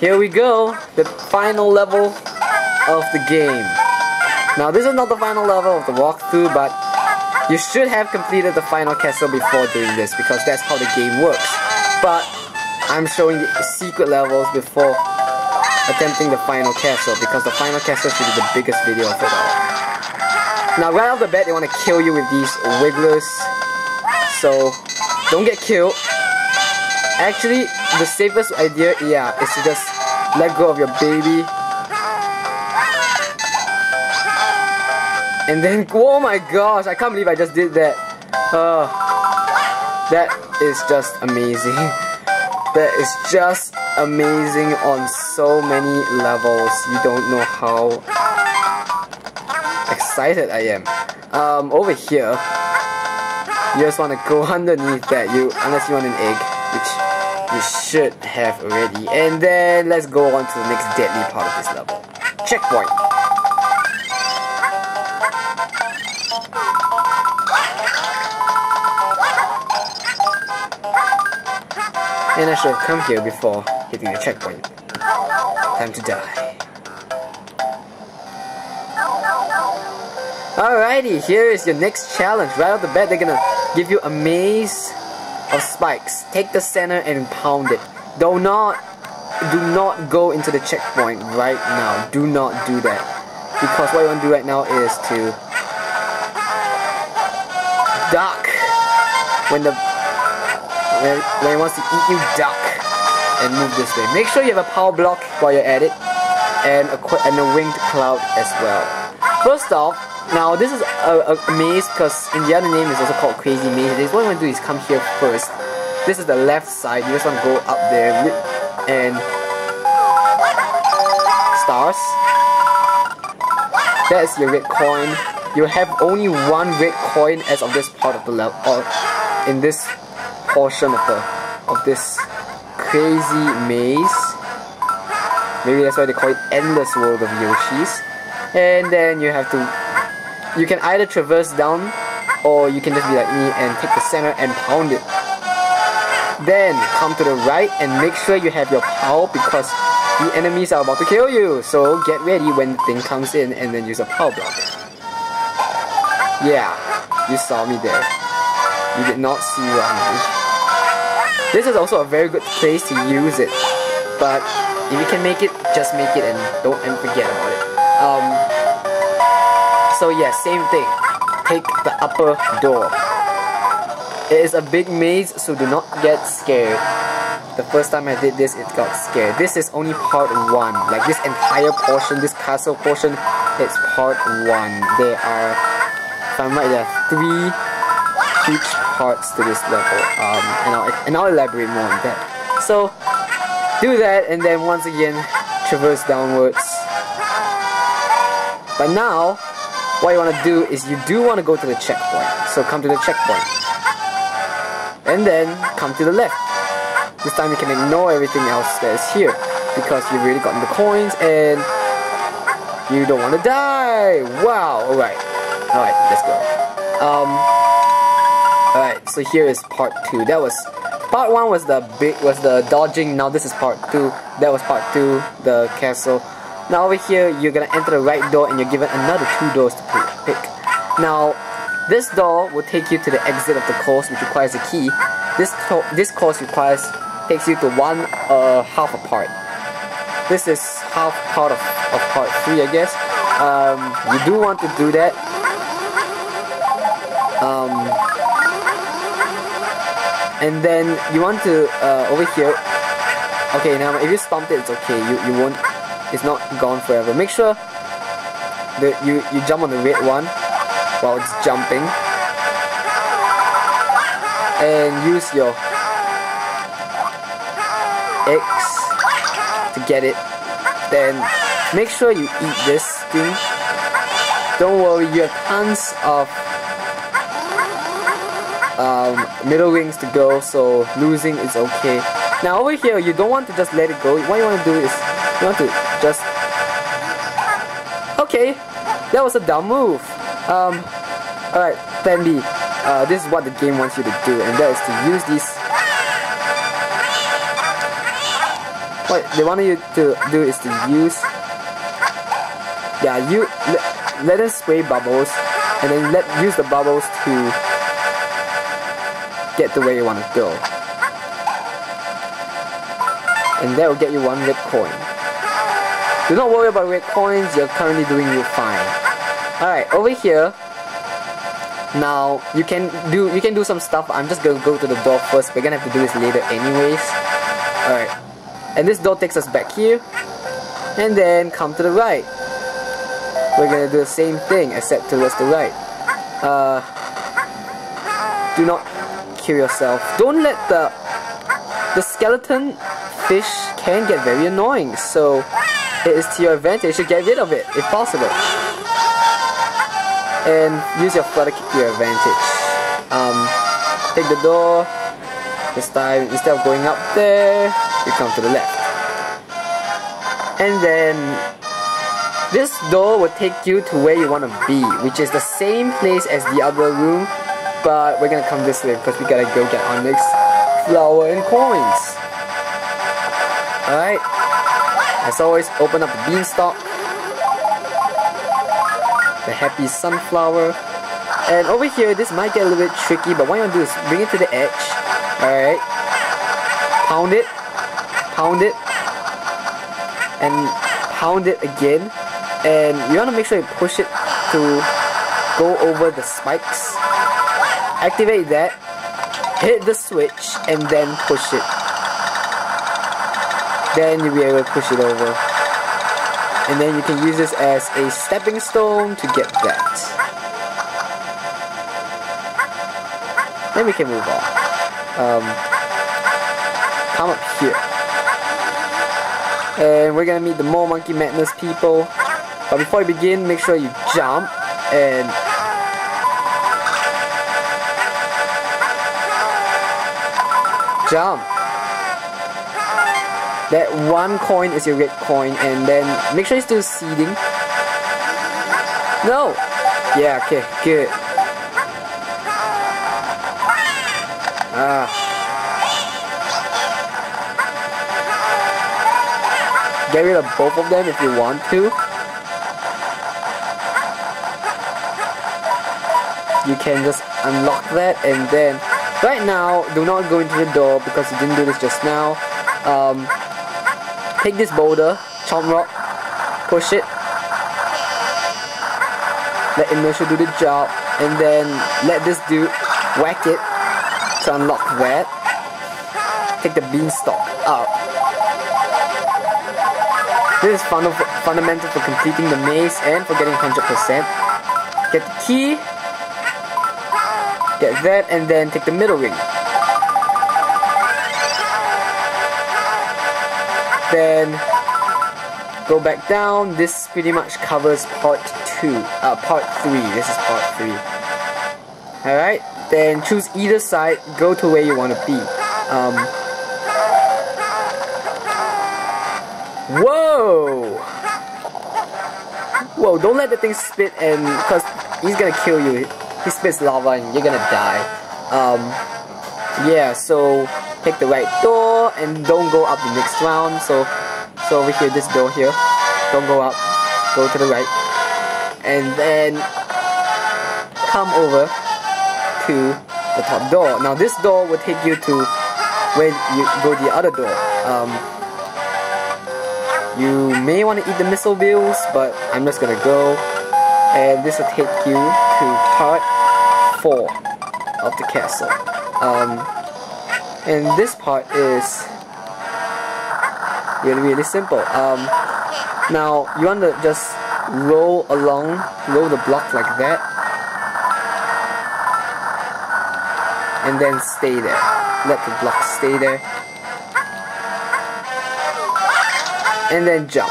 here we go, the final level of the game. Now this is not the final level of the walkthrough, but you should have completed the final castle before doing this because that's how the game works. But I'm showing the secret levels before attempting the final castle because the final castle should be the biggest video of it all. Now right off the bat they want to kill you with these wigglers. So don't get killed. Actually, the safest idea, yeah, is to just let go of your baby. And then, oh my gosh, I can't believe I just did that. Uh, that is just amazing. that is just amazing on so many levels. You don't know how excited I am. Um, over here, you just want to go underneath that, you unless you want an egg, which you should have already. And then let's go on to the next deadly part of this level. Checkpoint. And I should have come here before hitting the checkpoint. Time to die. Alrighty, here is your next challenge. Right off the bat, they're gonna give you a maze of spikes. Take the center and pound it. Do not, do not go into the checkpoint right now. Do not do that. Because what you want to do right now is to duck when the when, when it wants to eat you duck and move this way. Make sure you have a power block while you're at it and a, and a winged cloud as well. First off, now this is a, a maze because in the other name is also called Crazy Maze. This want to do is come here first. This is the left side. You just want to go up there and stars. That is your red coin. You have only one red coin as of this part of the level, or in this portion of the of this crazy maze. Maybe that's why they call it Endless World of Yoshis. And then you have to you can either traverse down or you can just be like me and take the center and pound it. Then come to the right and make sure you have your power because the enemies are about to kill you. So get ready when the thing comes in and then use a power block. Yeah, you saw me there. You did not see wrongly. This is also a very good place to use it. But if you can make it, just make it and don't and forget about it. Um, so yeah, same thing. Take the upper door. It is a big maze, so do not get scared. The first time I did this, it got scared. This is only part 1. Like this entire portion, this castle portion, it's part 1. There are, if I'm right, there are 3 huge parts to this level. Um, and, I'll, and I'll elaborate more on that. So, do that, and then once again, traverse downwards. But now, what you want to do is you do want to go to the checkpoint. So come to the checkpoint. And then come to the left. This time you can ignore everything else that is here. Because you've really gotten the coins and you don't want to die. Wow, alright. Alright, let's go. Um, alright, so here is part 2. That was part 1 was the big was the dodging, now this is part 2. That was part 2, the castle. Now over here, you're gonna enter the right door and you're given another two doors to pick. Now, this door will take you to the exit of the course, which requires a key. This this course requires takes you to one uh, half a part. This is half part of, of part three, I guess. Um, you do want to do that. Um, and then you want to uh, over here. Okay, now if you stomp it, it's okay. You you won't it's not gone forever. Make sure that you, you jump on the red one while it's jumping. And use your X to get it. Then make sure you eat this thing. Don't worry, you have tons of um, middle rings to go, so losing is okay. Now over here, you don't want to just let it go. What you want to do is you want to just... Okay, that was a dumb move. Um, alright, plan B. Uh, this is what the game wants you to do, and that is to use these what they want you to do is to use yeah you let, let them spray bubbles and then let use the bubbles to get to where you want to go and that will get you one red coin do not worry about red coins. You're currently doing you fine. Alright over here. Now you can do you can do some stuff. I'm just gonna go to the door first. We're gonna have to do this later anyways. Alright. And this door takes us back here. And then come to the right. We're gonna do the same thing except towards the right. Uh, do not kill yourself. Don't let the the skeleton fish can get very annoying. So is to your advantage to get rid of it if possible and use your flutter kick to your advantage. Um, take the door. This time, instead of going up there, you come to the left. And then, this door will take you to where you want to be, which is the same place as the other room, but we're gonna come this way because we gotta go get next flower and coins. Alright, as always, open up the beanstalk the happy sunflower. And over here, this might get a little bit tricky, but what you want to do is bring it to the edge. Alright. Pound it. Pound it. And pound it again. And you want to make sure you push it to go over the spikes. Activate that. Hit the switch and then push it. Then you'll be able to push it over and then you can use this as a stepping stone to get that. Then we can move on. Um, come up here. And we're gonna meet the more Monkey Madness people. But before you begin, make sure you jump and jump. That one coin is your red coin, and then make sure it's still seeding. No! Yeah, okay, good. Ah. Get rid of both of them if you want to. You can just unlock that and then right now do not go into the door because you didn't do this just now. Um, take this boulder, chomp rock, push it, let inertia do the job, and then let this dude whack it to unlock that. Take the beanstalk out. This is fun fundamental for completing the maze and for getting 100%. Get the key, get that, and then take the middle ring. Then go back down. This pretty much covers part 2 uh, part 3 this is part 3 alright then choose either side. Go to where you want to be. Um, whoa! Whoa don't let the thing spit and because he's gonna kill you. He spits lava and you're gonna die. Um, yeah so pick the right door and don't go up the next round. So, so over here, this door here, don't go up, go to the right, and then come over to the top door. Now this door will take you to where you go the other door. Um, you may want to eat the missile bills, but I'm just gonna go, and this will take you to part four of the castle. Um, and this part is really really simple. Um, now you want to just roll along roll the block like that and then stay there. Let the block stay there. And then jump.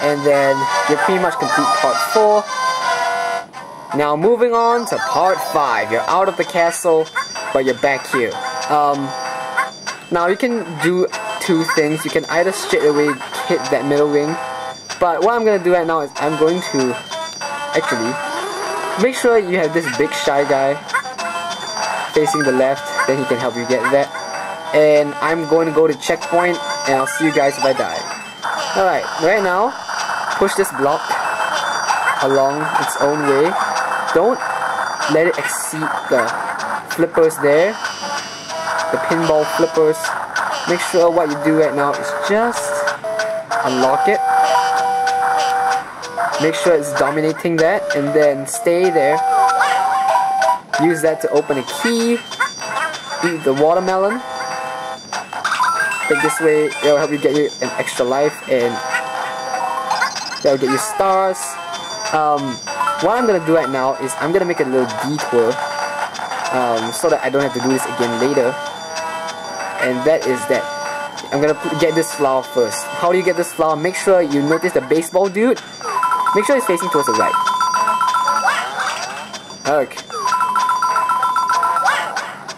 And then you're pretty much complete part 4 now moving on to part 5 you're out of the castle but you're back here. Um, now you can do two things. You can either straight away hit that middle ring, but what I'm gonna do right now is I'm going to actually make sure you have this big shy guy facing the left, then he can help you get that. and I'm going to go to checkpoint and I'll see you guys if I die. Alright, right now, push this block along its own way. Don't let it exceed the flippers there, the pinball flippers. Make sure what you do right now is just unlock it. Make sure it's dominating that and then stay there. Use that to open a key. Eat the watermelon Take this way, it'll help you get you an extra life and that'll get you stars. Um, what I'm gonna do right now is I'm gonna make a little detour um, so that I don't have to do this again later. And that is that. I'm gonna get this flower first. How do you get this flower? Make sure you notice the baseball dude. Make sure it's facing towards the right. Okay.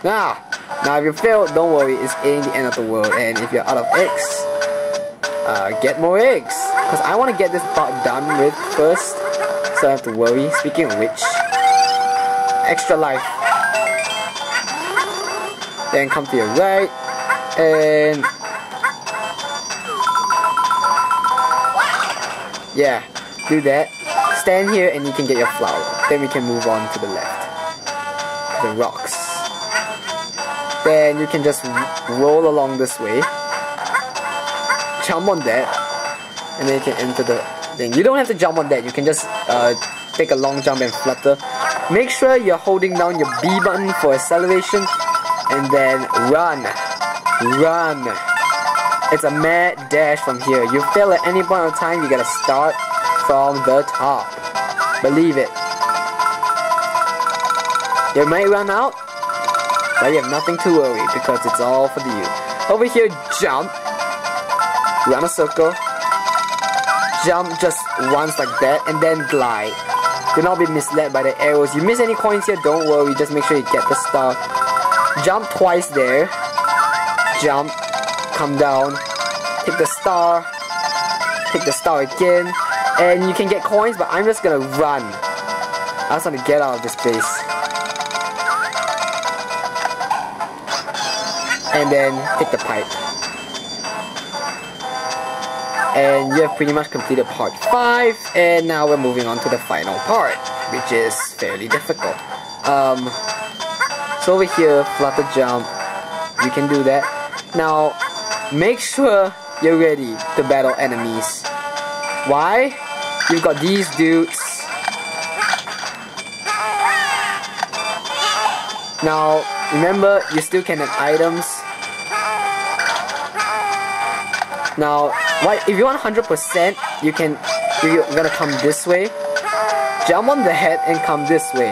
Now, now if you fail, don't worry, it's ain't the end of the world. And if you're out of eggs, uh, get more eggs. Because I want to get this part done with first, so I have to worry. Speaking of which, extra life. Then come to your right, and yeah, do that. Stand here and you can get your flower. Then we can move on to the left. The rocks. Then you can just roll along this way. Jump on that. And then you can enter the thing. You don't have to jump on that. You can just uh, take a long jump and flutter. Make sure you're holding down your B button for acceleration and then run run it's a mad dash from here you fail at any point of time you gotta start from the top believe it you may run out but you have nothing to worry because it's all for you. Over here, jump. Run a circle. Jump just once like that and then glide. Do not be misled by the arrows. You miss any coins here, don't worry. Just make sure you get the star. Jump twice there. Jump. Come down. Take the star. Take the star again. And you can get coins, but I'm just gonna run. I just want to get out of this place. and then take the pipe. And you have pretty much completed part 5, and now we're moving on to the final part, which is fairly difficult. Um, so over here, flutter jump, you can do that. Now, make sure you're ready to battle enemies. Why? You've got these dudes. Now, remember, you still can have items Now, what if you want 100%, you can, you're gonna come this way, jump on the head and come this way.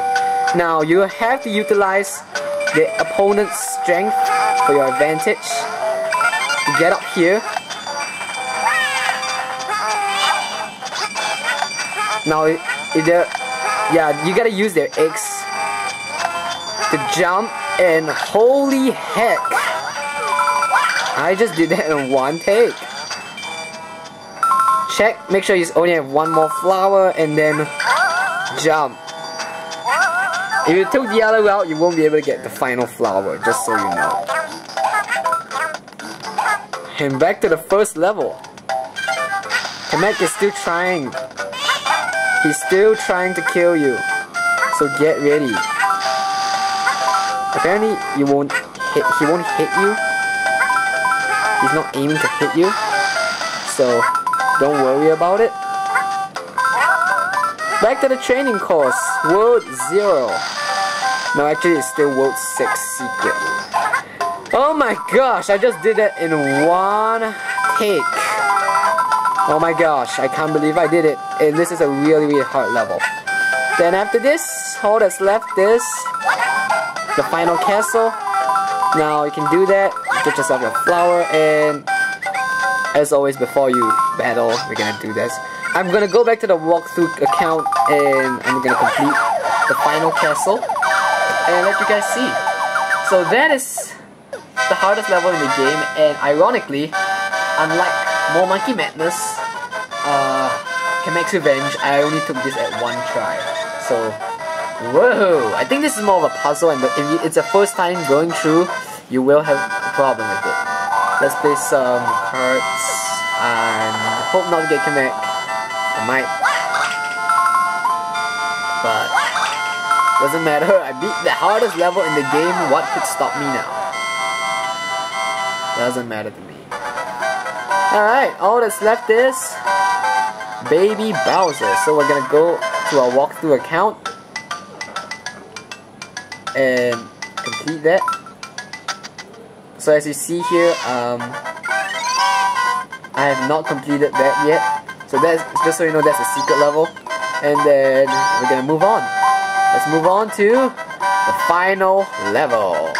Now, you have to utilize the opponent's strength for your advantage. Get up here. Now, either, yeah, you gotta use their eggs to jump and holy heck, I just did that in one take check, make sure you only have one more flower and then jump. If you took the other route, you won't be able to get the final flower, just so you know. And back to the first level. Kamek is still trying. He's still trying to kill you. So get ready. Apparently, you won't hit. He won't hit you. He's not aiming to hit you. So don't worry about it. Back to the training course, World 0. No, actually it's still World 6 Secret. Oh my gosh, I just did that in one take. Oh my gosh, I can't believe I did it. And this is a really, really hard level. Then after this, all that's left is the final castle. Now you can do that, get yourself your flower, and as always, before you battle, we're gonna do this. I'm gonna go back to the walkthrough account and I'm gonna complete the final castle and let you guys see. So that is the hardest level in the game and ironically, unlike More Monkey Madness, uh, Kamek's Revenge, I only took this at one try. So, whoa! I think this is more of a puzzle and if it's a first time going through, you will have a problem with it. Let's play some cards and hope not to get Kamek. Might. But doesn't matter. I beat the hardest level in the game. What could stop me now? Doesn't matter to me. Alright, all that's left is Baby Bowser. So we're gonna go to our walkthrough account and complete that. So as you see here, um, I have not completed that yet. So that's just so you know that's a secret level. And then we're gonna move on. Let's move on to the final level.